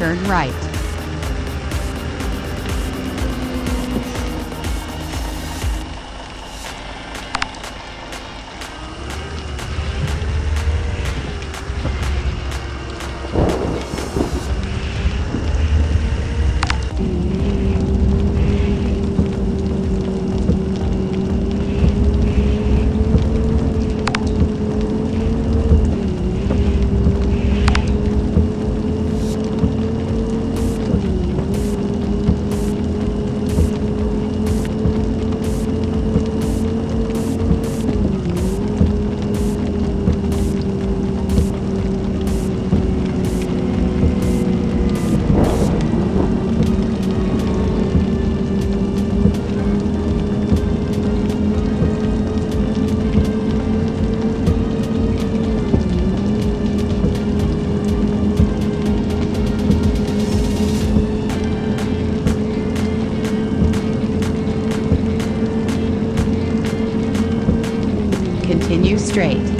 Turn right. Straight.